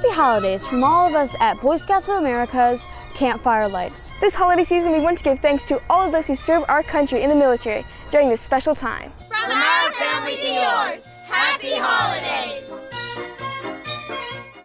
Happy holidays from all of us at Boy Scouts of America's Campfire Lights. This holiday season, we want to give thanks to all of those who serve our country in the military during this special time.